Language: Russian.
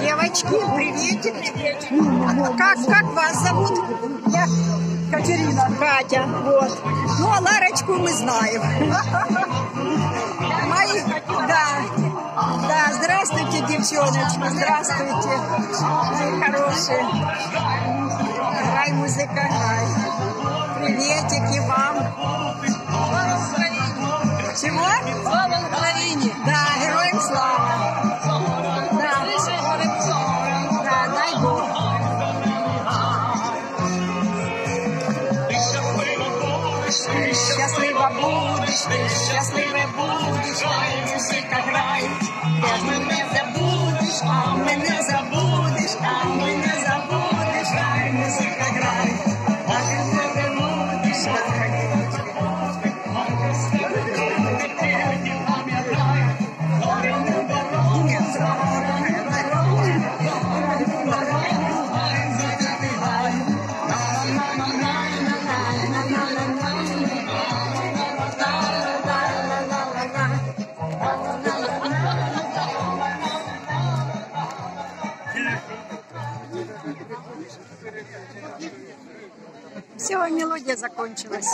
Девочки, приветик. Как, как вас зовут? Я Катерина. Катя. Вот. Ну, а Ларочку мы знаем. Мои, да. Да, здравствуйте, девчоночки, здравствуйте. Мои хорошие. Грай, музыка, грай. Приветики вам. Чего? Щаслива будеш, ти щасливе будеш, хай музика грає. Ти ж мене забудеш, а мене забудеш, а мене забудеш, хай музика грає. А ти мене будеш, Все, мелодия закончилась.